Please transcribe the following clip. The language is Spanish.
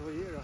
over here